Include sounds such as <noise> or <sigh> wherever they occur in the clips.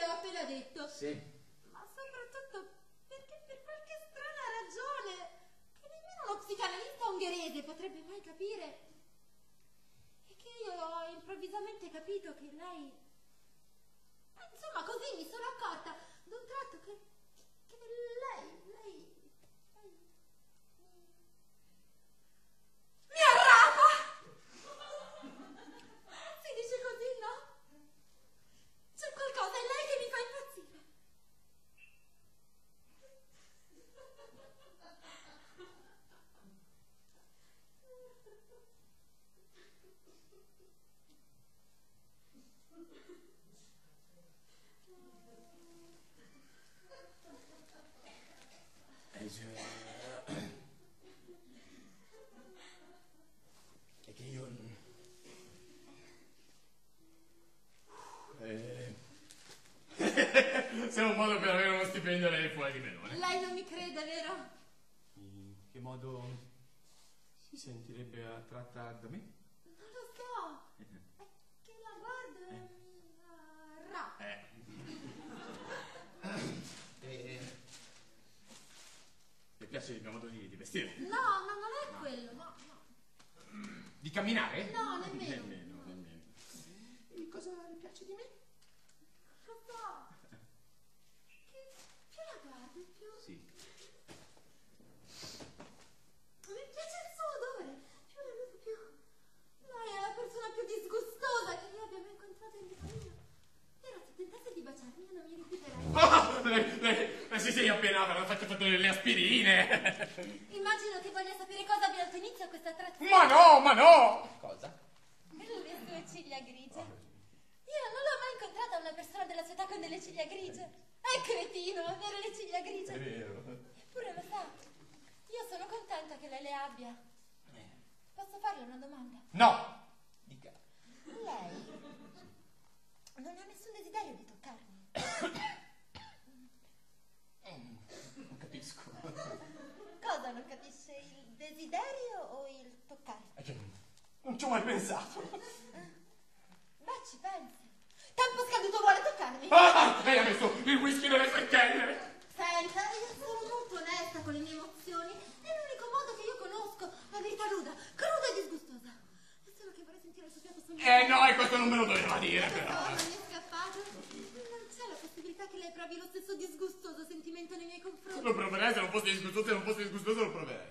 Lotto appena detto. Sì. Ma soprattutto perché per qualche strana ragione che nemmeno lo psicanalista ungherese potrebbe mai capire e che io ho improvvisamente capito che lei... Insomma, così mi sono accorta d'un tratto che, che lei È che io... Eh... <laughs> Se un modo per avere uno stipendio lei fuori di melone. Lei non mi crede, vero? In che modo si sentirebbe attratta da me? Non lo so. È che la guardo e. Eh. eh. Mio modo di, vestire? No, no, non è quello, no, no. Di camminare? No, nemmeno. Nemmeno, nemmeno. E cosa le piace di me? Non lo so. Che più la guardo, più... Sì. Mi piace il suo odore. Più la vedo più... Lei è la persona più disgustosa che io abbia mai incontrato in vita mia. Però se tentasse di baciarmi io non mi rifiuterei. Oh, lei, lei, lei sì, sì, appena avrà fatto fatto le aspirine. Immagino che voglia sapere cosa abbia dato inizio a questa attrazione. Ma no, ma no! Cosa? Le sue ciglia grigie. Io non l'ho mai incontrata una persona della sua età con delle ciglia grigie. È cretino avere le ciglia grigie. vero. Eppure lo sa. Io sono contenta che lei le abbia. Posso farle una domanda? No! Dica. Lei non ha nessun desiderio di toccarmi. <coughs> Non capisco. <laughs> Cosa non capisce? Il desiderio o il toccarmi? È che non ci ho mai pensato. Beh, ci pensi. Tempo scaduto vuole toccarmi? Ah, lei ha messo il whisky nelle secchielle. Senta, io sono molto onesta con le mie emozioni. È l'unico modo che io conosco. La verità nuda, cruda e disgustosa. È solo che vorrei sentire il suo fiato sul mio Eh no, e questo non me lo doveva dire, però. Cosa mi è scappato? Non c'è la possibilità che lei provi lo stesso disgustoso sentimento nei miei confronti. Lo proverei, se non fosse disgustoso, se non fosse disgustoso lo proverei.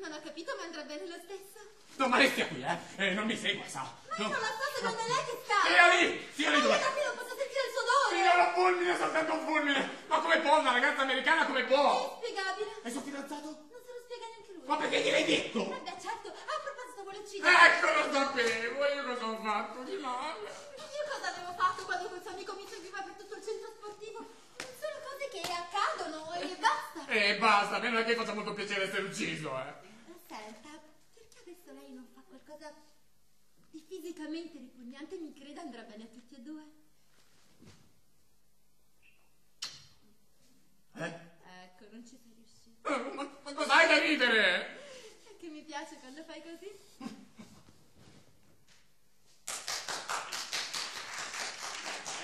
Non ho capito, ma andrà bene lo stesso. No, ma lei stia qui, eh? eh non mi segua, sa. Ma io No. non la so, secondo lei che sta. Sia lì, sia lì Ma dove... io da qui non posso sentire il suo odore. Signora Fulmine, soltanto un fulmine! Ma come può una ragazza americana, come può? Inspiegabile. E suo fidanzato? Non se lo spiega neanche lui. Ma perché gliel'hai detto? Beh, certo. A proposito, vuole uccidere. Ecco, lo sapevo, io cosa ho fatto di male? Io cosa avevo fatto quando quel suo amico mi seguiva per tutto il centro sportivo? Sono cose che accadono e basta. E basta, a me non è che faccia molto piacere essere ucciso, eh. Senta, perché adesso lei non fa qualcosa di fisicamente ripugnante? Mi creda andrà bene a tutti e due. Eh? Ecco, non ci sei riuscito. Eh, Ma, ma cos'hai da ridere? È che mi piace quando fai così.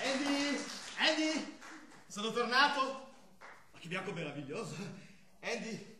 Andy! Andy! Sono tornato! Che bianco meraviglioso! Andy,